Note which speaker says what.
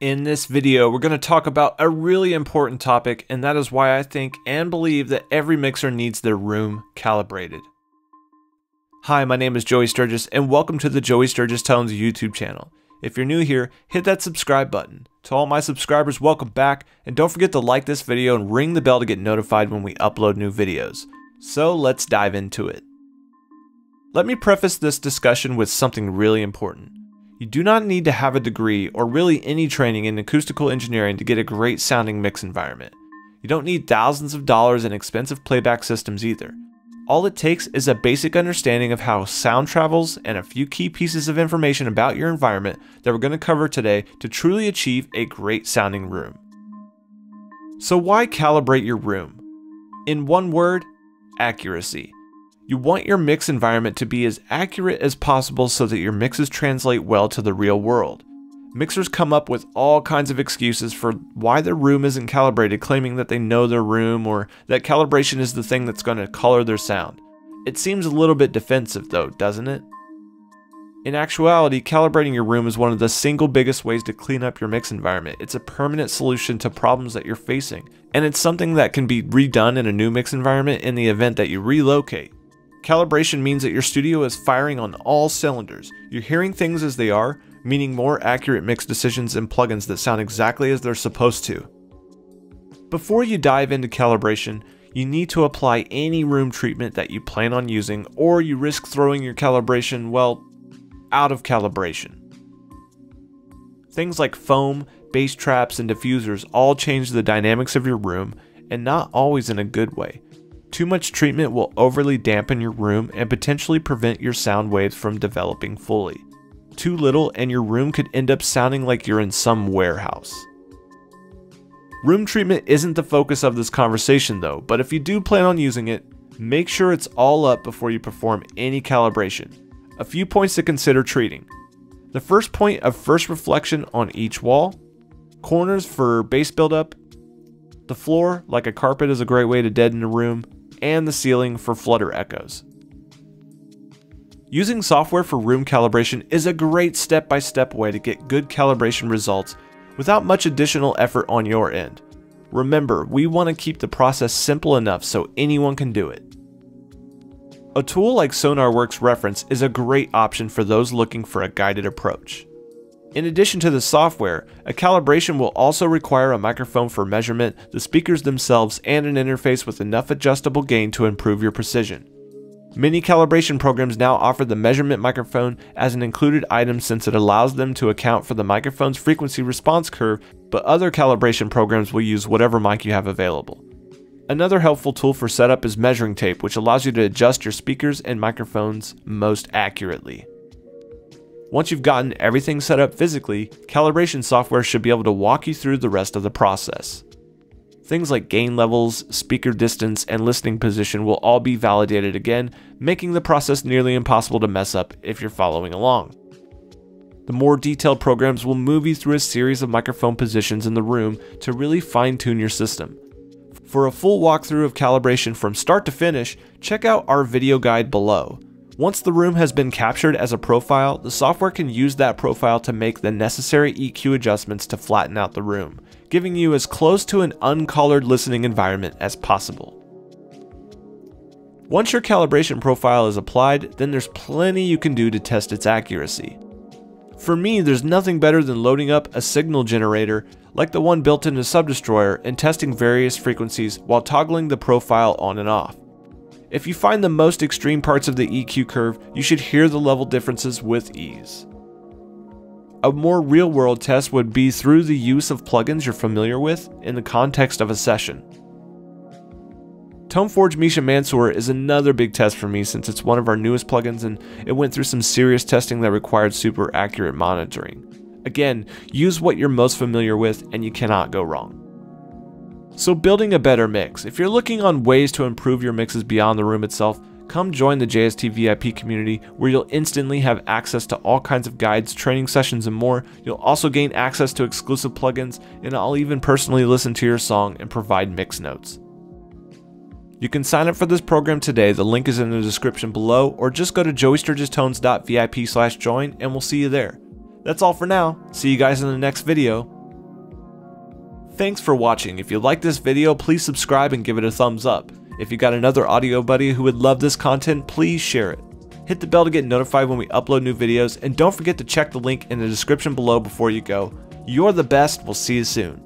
Speaker 1: In this video, we're going to talk about a really important topic, and that is why I think and believe that every mixer needs their room calibrated. Hi, my name is Joey Sturgis, and welcome to the Joey Sturgis Tones YouTube channel. If you're new here, hit that subscribe button. To all my subscribers, welcome back, and don't forget to like this video and ring the bell to get notified when we upload new videos. So let's dive into it. Let me preface this discussion with something really important. You do not need to have a degree or really any training in acoustical engineering to get a great sounding mix environment. You don't need thousands of dollars in expensive playback systems either. All it takes is a basic understanding of how sound travels and a few key pieces of information about your environment that we're going to cover today to truly achieve a great sounding room. So why calibrate your room? In one word, accuracy. You want your mix environment to be as accurate as possible so that your mixes translate well to the real world. Mixers come up with all kinds of excuses for why their room isn't calibrated, claiming that they know their room or that calibration is the thing that's going to color their sound. It seems a little bit defensive though, doesn't it? In actuality, calibrating your room is one of the single biggest ways to clean up your mix environment. It's a permanent solution to problems that you're facing, and it's something that can be redone in a new mix environment in the event that you relocate. Calibration means that your studio is firing on all cylinders. You're hearing things as they are, meaning more accurate mix decisions and plugins that sound exactly as they're supposed to. Before you dive into calibration, you need to apply any room treatment that you plan on using or you risk throwing your calibration, well, out of calibration. Things like foam, bass traps, and diffusers all change the dynamics of your room and not always in a good way. Too much treatment will overly dampen your room and potentially prevent your sound waves from developing fully too little, and your room could end up sounding like you're in some warehouse. Room treatment isn't the focus of this conversation though, but if you do plan on using it, make sure it's all up before you perform any calibration. A few points to consider treating. The first point of first reflection on each wall, corners for bass buildup, the floor, like a carpet is a great way to deaden a room, and the ceiling for flutter echoes. Using software for room calibration is a great step-by-step -step way to get good calibration results without much additional effort on your end. Remember, we want to keep the process simple enough so anyone can do it. A tool like Sonarworks Reference is a great option for those looking for a guided approach. In addition to the software, a calibration will also require a microphone for measurement, the speakers themselves, and an interface with enough adjustable gain to improve your precision. Many calibration programs now offer the measurement microphone as an included item since it allows them to account for the microphone's frequency response curve, but other calibration programs will use whatever mic you have available. Another helpful tool for setup is measuring tape, which allows you to adjust your speakers and microphones most accurately. Once you've gotten everything set up physically, calibration software should be able to walk you through the rest of the process. Things like gain levels, speaker distance, and listening position will all be validated again, making the process nearly impossible to mess up if you're following along. The more detailed programs will move you through a series of microphone positions in the room to really fine tune your system. For a full walkthrough of calibration from start to finish, check out our video guide below. Once the room has been captured as a profile, the software can use that profile to make the necessary EQ adjustments to flatten out the room giving you as close to an uncolored listening environment as possible. Once your calibration profile is applied, then there's plenty you can do to test its accuracy. For me, there's nothing better than loading up a signal generator like the one built into Subdestroyer and testing various frequencies while toggling the profile on and off. If you find the most extreme parts of the EQ curve, you should hear the level differences with ease. A more real world test would be through the use of plugins you're familiar with in the context of a session. Toneforge Misha Mansour is another big test for me since it's one of our newest plugins and it went through some serious testing that required super accurate monitoring. Again, use what you're most familiar with and you cannot go wrong. So building a better mix. If you're looking on ways to improve your mixes beyond the room itself, Come join the JST VIP community where you'll instantly have access to all kinds of guides, training sessions, and more. You'll also gain access to exclusive plugins, and I'll even personally listen to your song and provide mix notes. You can sign up for this program today, the link is in the description below, or just go to joeysturgistones.vip slash join and we'll see you there. That's all for now, see you guys in the next video, Thanks for watching. If you like this video, please subscribe and give it a thumbs up. If you got another audio buddy who would love this content, please share it. Hit the bell to get notified when we upload new videos, and don't forget to check the link in the description below before you go. You're the best, we'll see you soon.